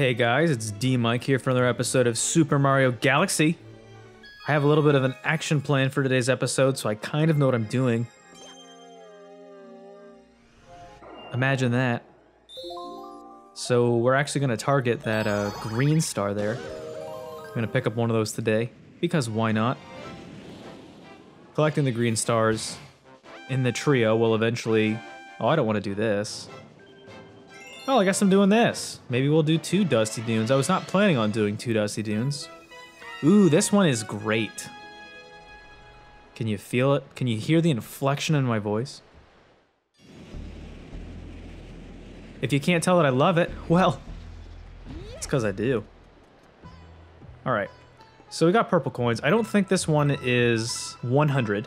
Hey guys, it's DMic here for another episode of Super Mario Galaxy. I have a little bit of an action plan for today's episode, so I kind of know what I'm doing. Imagine that. So we're actually going to target that uh, green star there. I'm going to pick up one of those today, because why not? Collecting the green stars in the trio will eventually... Oh, I don't want to do this. Well, I guess I'm doing this. Maybe we'll do two Dusty Dunes. I was not planning on doing two Dusty Dunes. Ooh, this one is great. Can you feel it? Can you hear the inflection in my voice? If you can't tell that I love it, well, it's because I do. All right, so we got purple coins. I don't think this one is 100.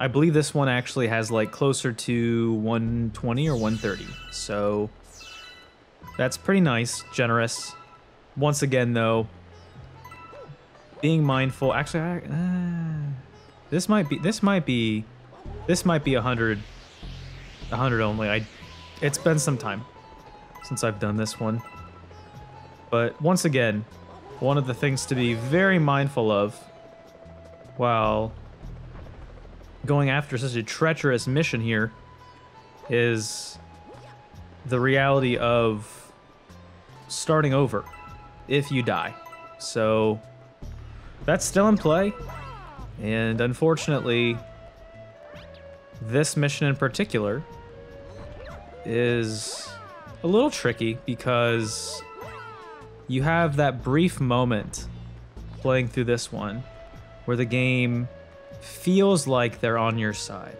I believe this one actually has like closer to 120 or 130. So that's pretty nice, generous. Once again, though, being mindful. Actually, I, uh, this might be this might be this might be 100 100 only. I it's been some time since I've done this one. But once again, one of the things to be very mindful of while going after such a treacherous mission here is the reality of starting over if you die. So that's still in play. And unfortunately, this mission in particular is a little tricky because you have that brief moment playing through this one where the game feels like they're on your side.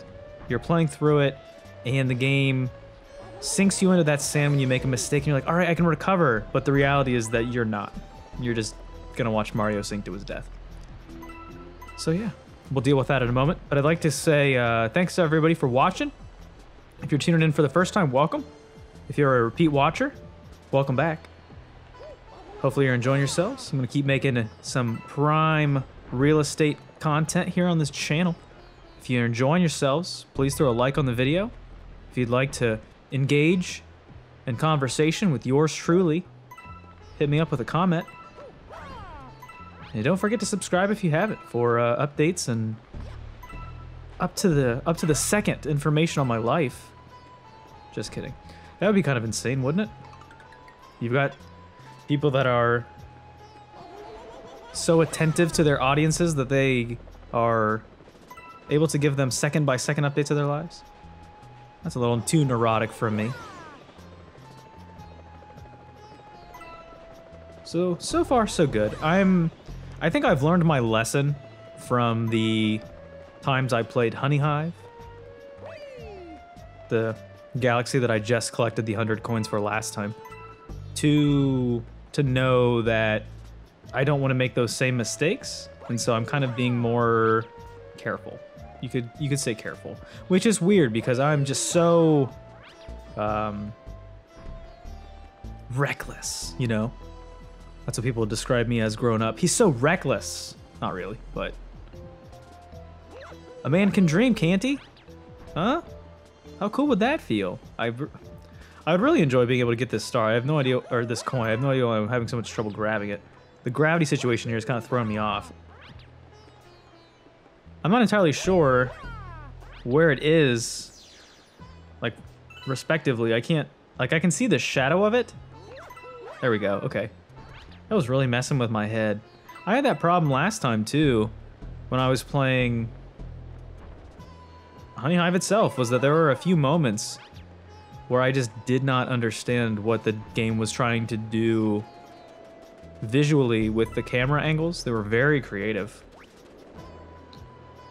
You're playing through it, and the game sinks you into that sand when you make a mistake, and you're like, all right, I can recover. But the reality is that you're not. You're just gonna watch Mario sink to his death. So yeah, we'll deal with that in a moment. But I'd like to say uh, thanks to everybody for watching. If you're tuning in for the first time, welcome. If you're a repeat watcher, welcome back. Hopefully you're enjoying yourselves. I'm gonna keep making some prime real estate content here on this channel. If you're enjoying yourselves, please throw a like on the video. If you'd like to engage in conversation with yours truly, hit me up with a comment. And don't forget to subscribe if you haven't for uh, updates and up to the up to the second information on my life. Just kidding. That would be kind of insane, wouldn't it? You've got people that are so attentive to their audiences that they are able to give them second by second updates of their lives. That's a little too neurotic for me. So, so far so good. I'm, I think I've learned my lesson from the times I played Honey Hive. The galaxy that I just collected the 100 coins for last time. To, to know that I don't want to make those same mistakes, and so I'm kind of being more careful. You could you could say careful, which is weird because I'm just so um, reckless. You know, that's what people describe me as growing up. He's so reckless. Not really, but a man can dream, can't he? Huh? How cool would that feel? I I would really enjoy being able to get this star. I have no idea, or this coin. I have no idea why I'm having so much trouble grabbing it. The gravity situation here is kind of throwing me off. I'm not entirely sure where it is, like, respectively. I can't, like, I can see the shadow of it. There we go, okay. That was really messing with my head. I had that problem last time, too, when I was playing Honey Hive itself, was that there were a few moments where I just did not understand what the game was trying to do visually with the camera angles. They were very creative.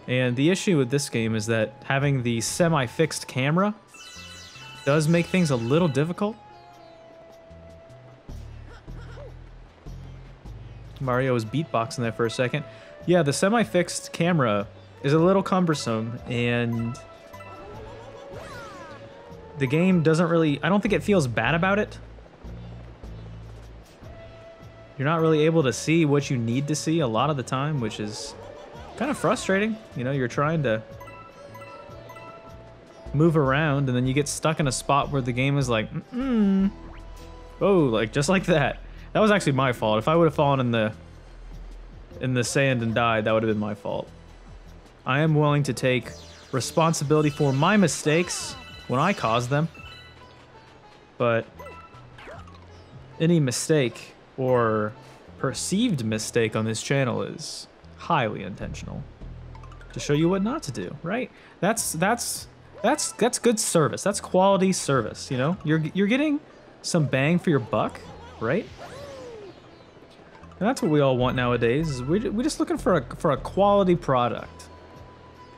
And the issue with this game is that having the semi-fixed camera does make things a little difficult. Mario was beatboxing there for a second. Yeah, the semi-fixed camera is a little cumbersome and the game doesn't really I don't think it feels bad about it you're not really able to see what you need to see a lot of the time, which is kind of frustrating. You know, you're trying to move around and then you get stuck in a spot where the game is like, mm, Oh, like just like that. That was actually my fault. If I would have fallen in the in the sand and died, that would have been my fault. I am willing to take responsibility for my mistakes when I cause them. But any mistake or perceived mistake on this channel is highly intentional to show you what not to do, right? That's that's that's that's good service. That's quality service, you know? You're you're getting some bang for your buck, right? And that's what we all want nowadays. Is we we're just looking for a for a quality product.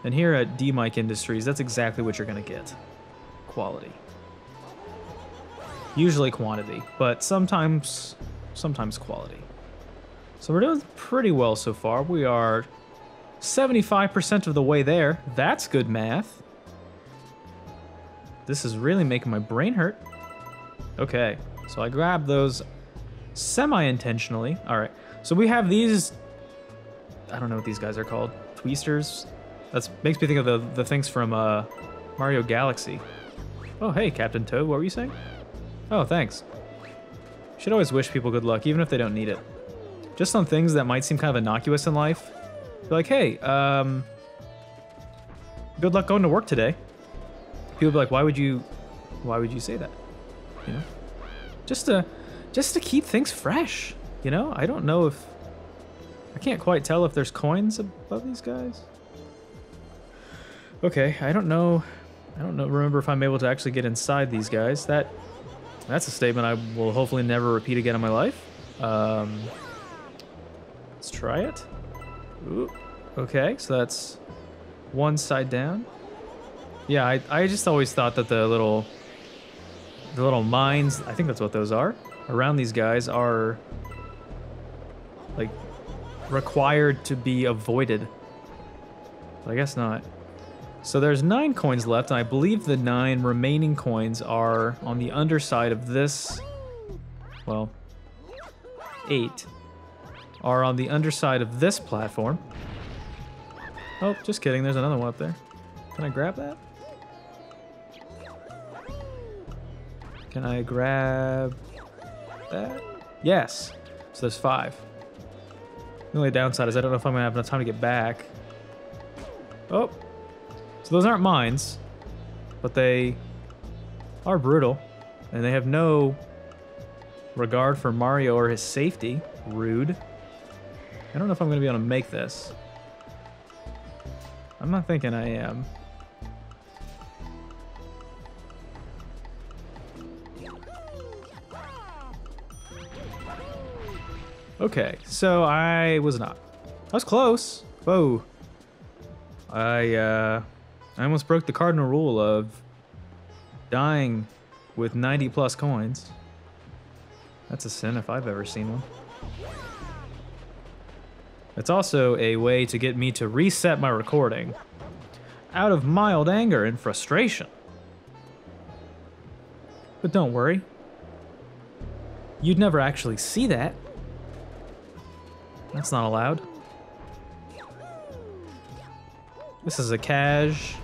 And here at DMic Industries, that's exactly what you're gonna get. Quality. Usually quantity, but sometimes sometimes quality. So we're doing pretty well so far. We are 75% of the way there. That's good math. This is really making my brain hurt. Okay, so I grabbed those semi-intentionally. All right, so we have these, I don't know what these guys are called, tweesters? That makes me think of the, the things from uh, Mario Galaxy. Oh, hey, Captain Toad, what were you saying? Oh, thanks. Should always wish people good luck, even if they don't need it. Just on things that might seem kind of innocuous in life. Be like, hey, um, good luck going to work today. People be like, why would you, why would you say that? You know, just to, just to keep things fresh. You know, I don't know if, I can't quite tell if there's coins above these guys. Okay, I don't know. I don't know. Remember if I'm able to actually get inside these guys. That, that's a statement I will hopefully never repeat again in my life. Um, let's try it. Ooh. Okay, so that's one side down. Yeah, I, I just always thought that the little the little mines, I think that's what those are, around these guys are like required to be avoided. But I guess not. So there's nine coins left, and I believe the nine remaining coins are on the underside of this. Well, eight are on the underside of this platform. Oh, just kidding. There's another one up there. Can I grab that? Can I grab that? Yes. So there's five. The only downside is I don't know if I'm to have enough time to get back. Oh. So those aren't mines, but they are brutal, and they have no regard for Mario or his safety. Rude. I don't know if I'm going to be able to make this. I'm not thinking I am. Okay, so I was not. I was close. Whoa. I, uh, I almost broke the cardinal rule of dying with 90 plus coins. That's a sin if I've ever seen one. It's also a way to get me to reset my recording out of mild anger and frustration. But don't worry. You'd never actually see that. That's not allowed. This is a cash,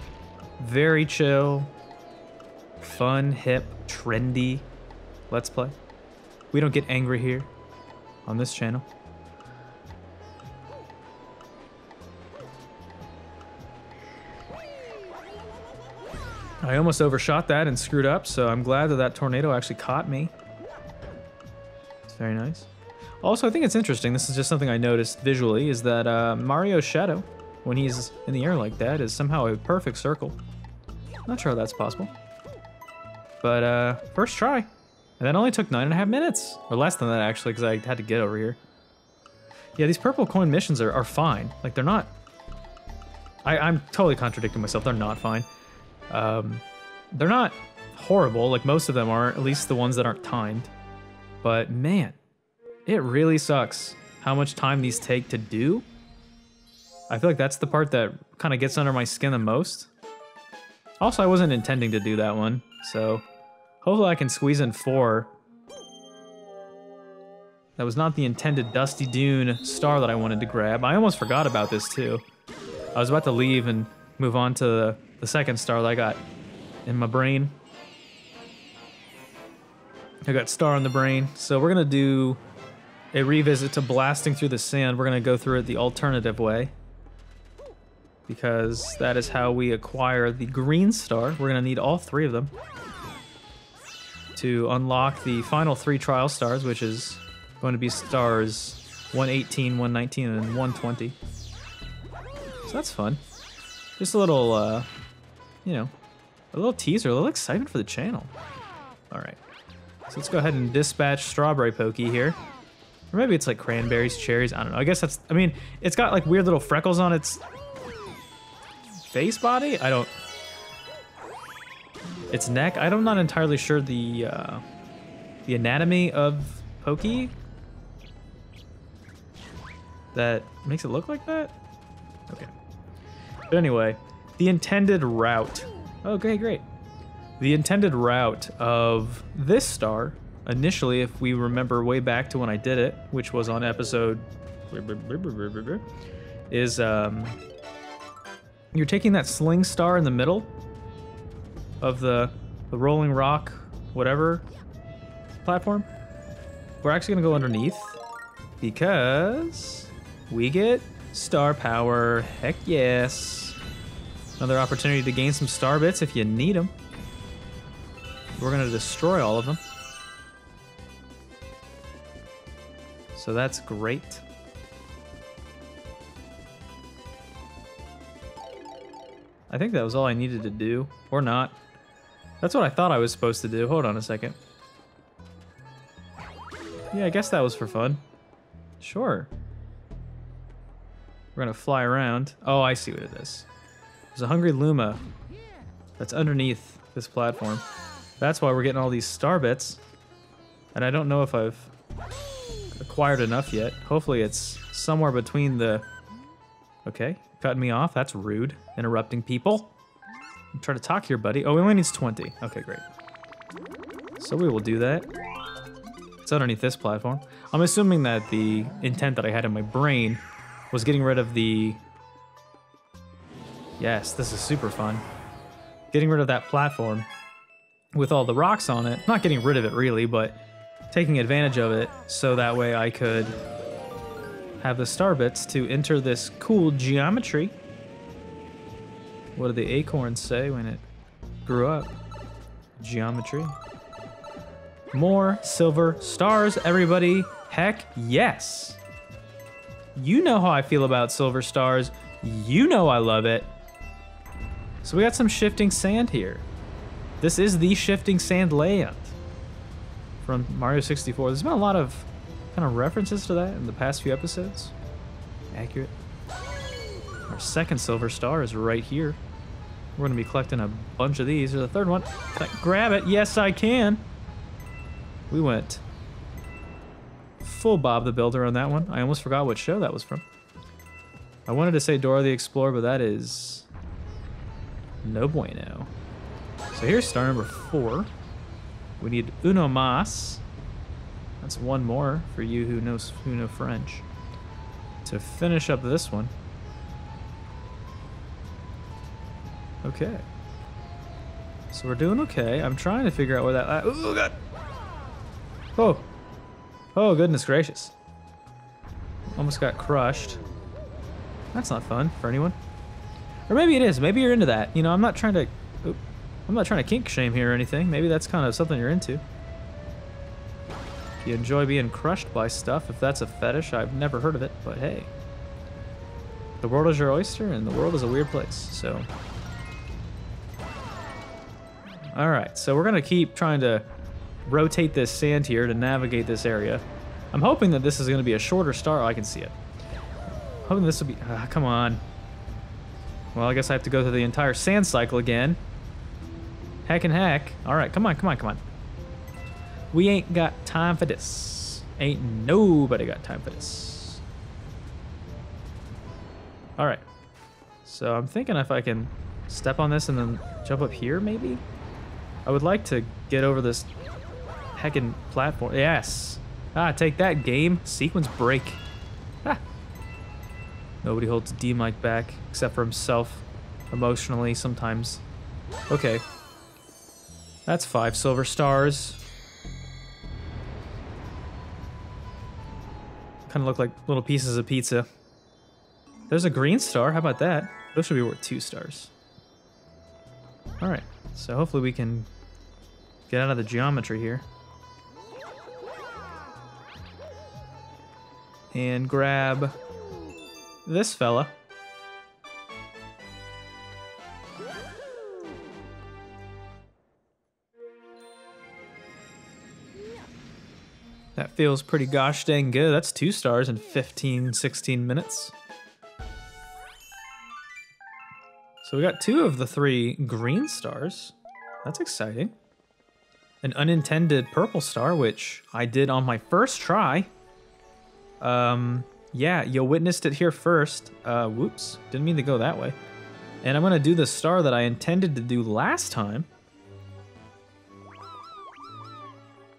very chill, fun, hip, trendy Let's Play. We don't get angry here on this channel. I almost overshot that and screwed up, so I'm glad that that tornado actually caught me. It's very nice. Also, I think it's interesting, this is just something I noticed visually, is that uh, Mario's shadow, when he's in the air like that, is somehow a perfect circle. Not sure how that's possible. But uh, first try. And that only took nine and a half minutes. Or less than that, actually, because I had to get over here. Yeah, these purple coin missions are, are fine. Like, they're not... I, I'm totally contradicting myself. They're not fine. Um, they're not horrible, like most of them are, at least the ones that aren't timed. But man, it really sucks how much time these take to do. I feel like that's the part that kind of gets under my skin the most. Also, I wasn't intending to do that one, so hopefully I can squeeze in four. That was not the intended Dusty Dune star that I wanted to grab. I almost forgot about this too. I was about to leave and move on to the the second star that I got in my brain. I got star on the brain. So we're gonna do a revisit to blasting through the sand. We're gonna go through it the alternative way. Because that is how we acquire the green star. We're gonna need all three of them to unlock the final three trial stars, which is going to be stars 118, 119, and 120. So that's fun. Just a little, uh, you know, a little teaser, a little excitement for the channel. All right. So let's go ahead and dispatch Strawberry Pokey here. Or maybe it's like cranberries, cherries, I don't know. I guess that's, I mean, it's got like weird little freckles on its face body? I don't, its neck? I'm not entirely sure the, uh, the anatomy of Pokey that makes it look like that? Okay. But anyway, the intended route. Okay, great. The intended route of this star, initially, if we remember way back to when I did it, which was on episode, is um, you're taking that sling star in the middle of the the rolling rock, whatever platform. We're actually gonna go underneath because we get star power. Heck yes. Another opportunity to gain some star bits if you need them. We're gonna destroy all of them. So that's great. I think that was all I needed to do, or not. That's what I thought I was supposed to do. Hold on a second. Yeah, I guess that was for fun. Sure. We're gonna fly around. Oh, I see what it is. There's a hungry Luma that's underneath this platform. That's why we're getting all these star bits. And I don't know if I've acquired enough yet. Hopefully it's somewhere between the... Okay, cutting me off. That's rude. Interrupting people. I'm trying to talk here, buddy. Oh, he only needs 20. Okay, great. So we will do that. It's underneath this platform. I'm assuming that the intent that I had in my brain was getting rid of the... Yes, this is super fun. Getting rid of that platform with all the rocks on it. Not getting rid of it really, but taking advantage of it so that way I could have the star bits to enter this cool geometry. What did the acorns say when it grew up? Geometry. More silver stars, everybody. Heck yes. You know how I feel about silver stars. You know I love it. So we got some shifting sand here. This is the shifting sand layout from Mario 64. There's been a lot of kind of references to that in the past few episodes. Accurate. Our second silver star is right here. We're going to be collecting a bunch of these. There's the third one. Can I grab it? Yes, I can. We went full Bob the Builder on that one. I almost forgot what show that was from. I wanted to say Dora the Explorer, but that is no bueno. So here's star number four. We need uno mas. That's one more for you who knows who know French. To finish up this one. Okay. So we're doing okay. I'm trying to figure out where that. Oh god. Oh. Oh goodness gracious. Almost got crushed. That's not fun for anyone. Or maybe it is. Maybe you're into that. You know, I'm not trying to. I'm not trying to kink shame here or anything. Maybe that's kind of something you're into. You enjoy being crushed by stuff, if that's a fetish, I've never heard of it, but hey. The world is your oyster, and the world is a weird place, so. Alright, so we're to keep trying to rotate this sand here to navigate this area. I'm hoping that this is to be a shorter star. Oh, I can see it. I'm Hoping this will be... Ah, come on. Well, I guess I have to go through the entire sand cycle again. Heck and heck. All right, come on, come on, come on. We ain't got time for this. Ain't nobody got time for this. All right. So I'm thinking if I can step on this and then jump up here, maybe? I would like to get over this heckin' platform. Yes. Ah, take that, game. Sequence break. Ah. Nobody holds DMic back, except for himself, emotionally sometimes. Okay. That's five silver stars. Kind of look like little pieces of pizza. There's a green star. How about that? Those should be worth two stars. All right. So hopefully we can get out of the geometry here. And grab this fella. That feels pretty gosh dang good. That's two stars in 15, 16 minutes. So we got two of the three green stars. That's exciting. An unintended purple star, which I did on my first try. Um, yeah, you witnessed it here first. Uh, whoops, didn't mean to go that way. And I'm gonna do the star that I intended to do last time.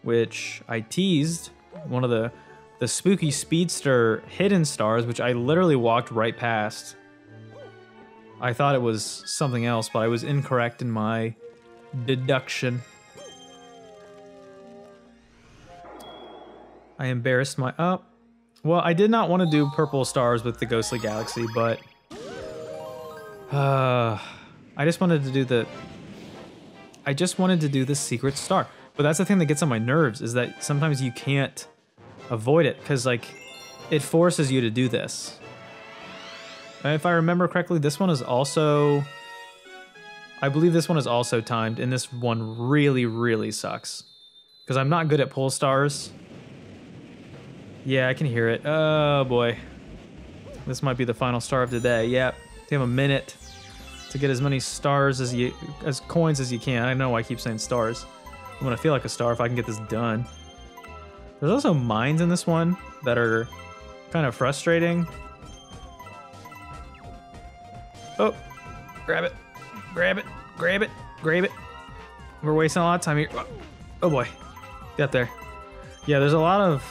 Which I teased, one of the the spooky speedster hidden stars, which I literally walked right past. I thought it was something else, but I was incorrect in my deduction. I embarrassed my up. Oh, well, I did not want to do purple stars with the Ghostly Galaxy, but uh, I just wanted to do the. I just wanted to do the secret star. But that's the thing that gets on my nerves is that sometimes you can't avoid it because like it forces you to do this. If I remember correctly, this one is also I believe this one is also timed and this one really really sucks because I'm not good at pull stars. Yeah, I can hear it. Oh boy. This might be the final star of the day. Yep. You have a minute to get as many stars as you as coins as you can. I know I keep saying stars. I'm gonna feel like a star if I can get this done. There's also mines in this one that are kind of frustrating. Oh, grab it, grab it, grab it, grab it. We're wasting a lot of time here. Oh boy, get there. Yeah, there's a lot of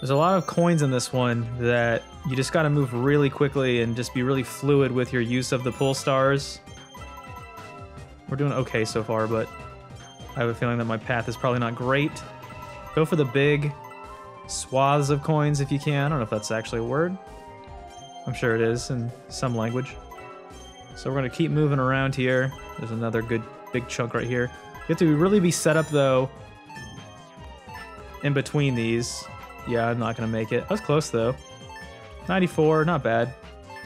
there's a lot of coins in this one that you just got to move really quickly and just be really fluid with your use of the pull stars. We're doing okay so far, but I have a feeling that my path is probably not great. Go for the big swaths of coins if you can. I don't know if that's actually a word. I'm sure it is in some language. So we're going to keep moving around here. There's another good big chunk right here. You have to really be set up, though, in between these. Yeah, I'm not going to make it. I was close, though. 94, not bad.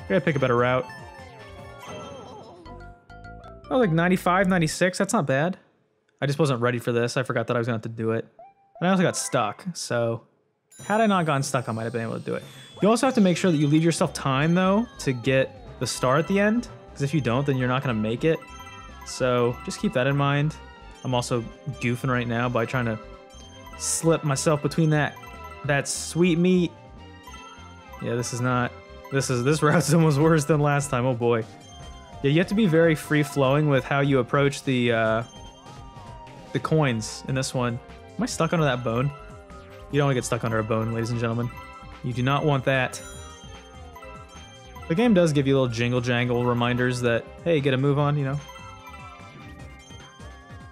Gotta pick a better route. Oh, like 95, 96, that's not bad. I just wasn't ready for this. I forgot that I was going to have to do it. And I also got stuck, so had I not gotten stuck, I might have been able to do it. You also have to make sure that you leave yourself time, though, to get the star at the end. Because if you don't, then you're not going to make it. So just keep that in mind. I'm also goofing right now by trying to slip myself between that that sweet meat. Yeah, this is not... This is this route's almost worse than last time. Oh boy. Yeah, you have to be very free flowing with how you approach the uh, the coins in this one. Am I stuck under that bone? You don't want to get stuck under a bone, ladies and gentlemen. You do not want that. The game does give you little jingle jangle reminders that, hey, get a move on, you know?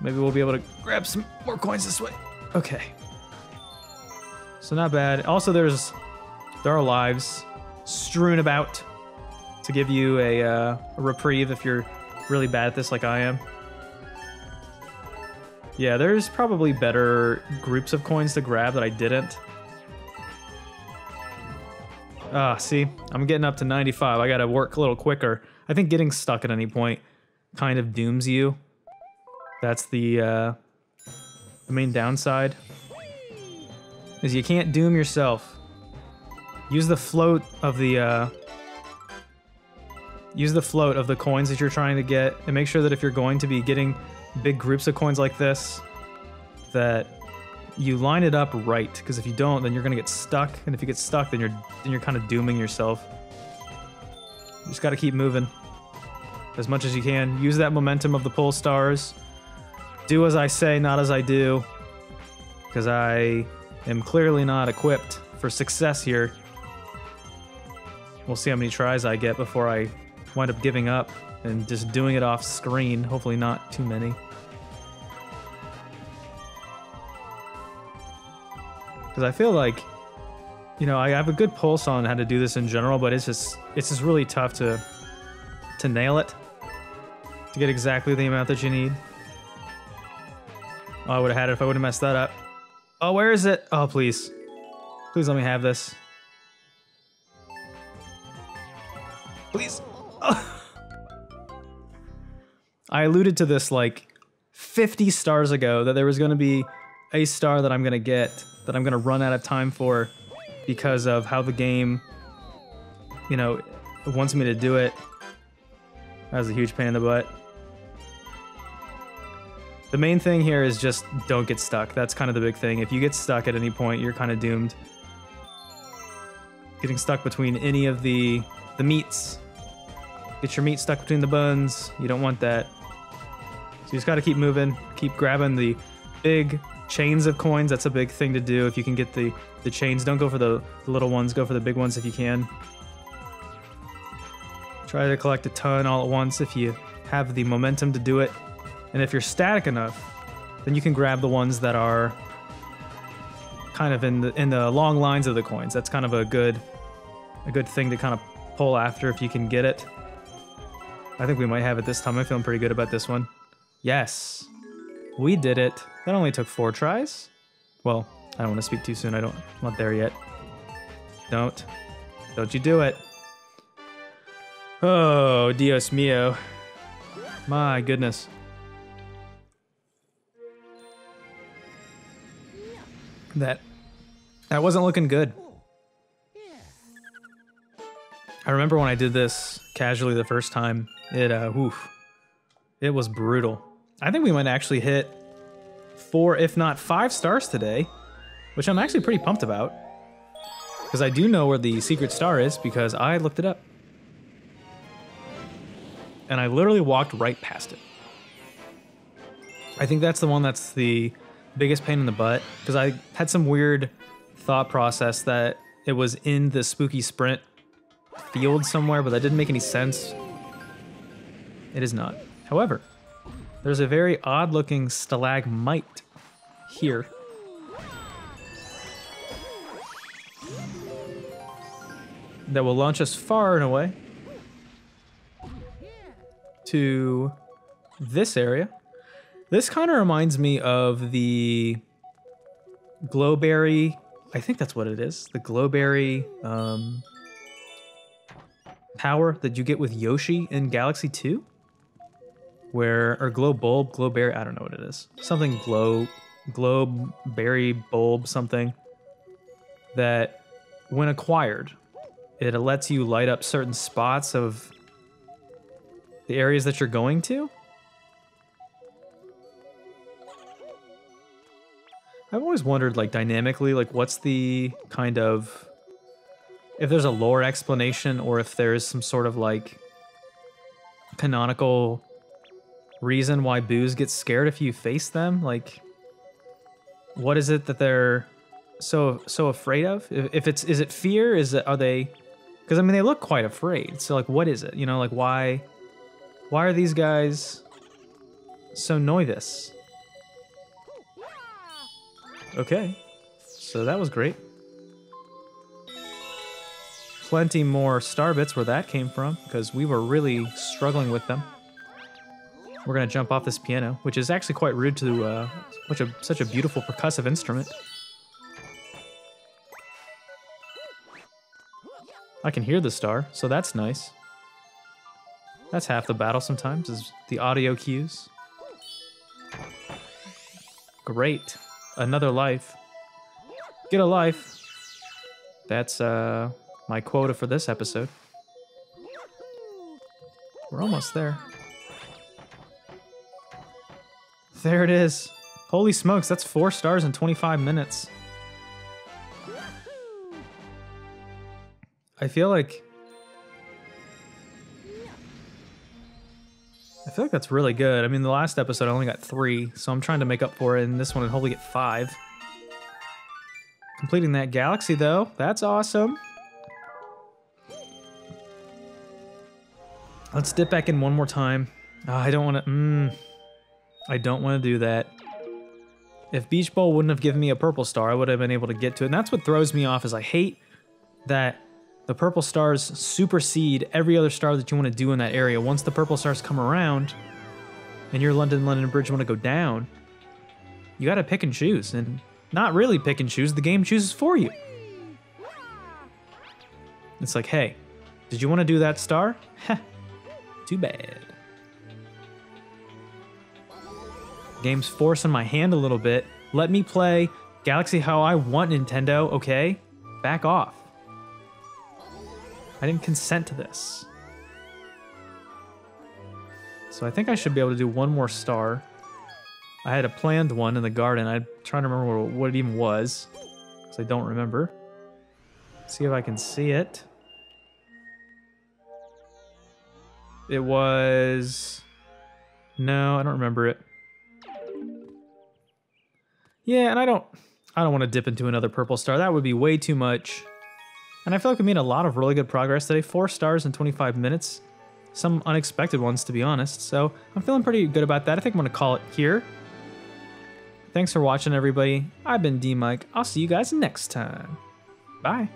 Maybe we'll be able to grab some more coins this way. Okay. So not bad. Also, there's there are lives strewn about to give you a, uh, a reprieve if you're really bad at this like I am. Yeah, there's probably better groups of coins to grab that I didn't. Ah, see, I'm getting up to 95. I gotta work a little quicker. I think getting stuck at any point kind of dooms you. That's the, uh, the main downside. Is you can't doom yourself. Use the float of the, uh, use the float of the coins that you're trying to get and make sure that if you're going to be getting big groups of coins like this that you line it up right because if you don't then you're gonna get stuck and if you get stuck then you're then you're kind of dooming yourself. You just got to keep moving as much as you can. Use that momentum of the pull stars. Do as i say not as i do because i am clearly not equipped for success here. We'll see how many tries i get before i wind up giving up and just doing it off screen hopefully not too many Because I feel like you know, I have a good pulse on how to do this in general, but it's just it's just really tough to to nail it to get exactly the amount that you need. Oh, I would have had it if I would have messed that up. Oh, where is it? Oh, please. Please let me have this. I alluded to this like 50 stars ago that there was going to be a star that I'm going to get that I'm going to run out of time for because of how the game, you know, wants me to do it. That was a huge pain in the butt. The main thing here is just don't get stuck. That's kind of the big thing. If you get stuck at any point, you're kind of doomed. Getting stuck between any of the the meats. Get your meat stuck between the buns. You don't want that. So you just got to keep moving, keep grabbing the big chains of coins. That's a big thing to do. If you can get the the chains, don't go for the, the little ones. Go for the big ones if you can. Try to collect a ton all at once if you have the momentum to do it. And if you're static enough, then you can grab the ones that are kind of in the in the long lines of the coins. That's kind of a good a good thing to kind of pull after if you can get it. I think we might have it this time. I'm feeling pretty good about this one. Yes. We did it. That only took four tries. Well, I don't want to speak too soon. I don't I'm not there yet. Don't. Don't you do it. Oh, Dios mio. My goodness. That that wasn't looking good. I remember when I did this casually the first time. It uh oof. It was brutal. I think we might actually hit four, if not five stars today, which I'm actually pretty pumped about. Because I do know where the secret star is because I looked it up. And I literally walked right past it. I think that's the one that's the biggest pain in the butt because I had some weird thought process that it was in the spooky sprint field somewhere, but that didn't make any sense. It is not. However, there's a very odd looking stalagmite here. That will launch us far and away to this area. This kind of reminds me of the Glowberry. I think that's what it is. The Glowberry um, power that you get with Yoshi in Galaxy 2? Where, or Glow Bulb, Glowberry, I don't know what it is. Something Glow, Globe Berry Bulb, something. That when acquired, it lets you light up certain spots of the areas that you're going to. I've always wondered, like, dynamically, like, what's the kind of... If there's a lore explanation or if there's some sort of, like, canonical reason why boos get scared if you face them. Like, what is it that they're so so afraid of? If, if it's is it fear? Is it are they? Because I mean, they look quite afraid. So like, what is it? You know, like why why are these guys so nervous? Okay, so that was great. Plenty more star bits where that came from, because we were really struggling with them. We're gonna jump off this piano, which is actually quite rude to uh, such a such a beautiful percussive instrument. I can hear the star, so that's nice. That's half the battle sometimes, is the audio cues. Great. Another life. Get a life. That's uh, my quota for this episode. We're almost there. There it is. Holy smokes, that's four stars in 25 minutes. I feel like... I feel like that's really good. I mean, the last episode I only got three, so I'm trying to make up for it in this one and hopefully get five. Completing that galaxy, though. That's awesome. Let's dip back in one more time. Oh, I don't want to... Mm, I don't want to do that. If Beach Bowl wouldn't have given me a purple star, I would have been able to get to it. And that's what throws me off is I hate that the purple stars supersede every other star that you want to do in that area. Once the purple stars come around and your London London Bridge want to go down, you got to pick and choose. And not really pick and choose, the game chooses for you. It's like, hey, did you want to do that star? Heh, too bad. Game's forcing my hand a little bit. Let me play Galaxy how I want Nintendo, okay? Back off. I didn't consent to this. So I think I should be able to do one more star. I had a planned one in the garden. I'm trying to remember what it even was. Because I don't remember. See if I can see it. It was... No, I don't remember it. Yeah, and I don't... I don't want to dip into another purple star. That would be way too much. And I feel like we made a lot of really good progress today. Four stars in 25 minutes. Some unexpected ones, to be honest. So I'm feeling pretty good about that. I think I'm going to call it here. Thanks for watching, everybody. I've been DMic. I'll see you guys next time. Bye.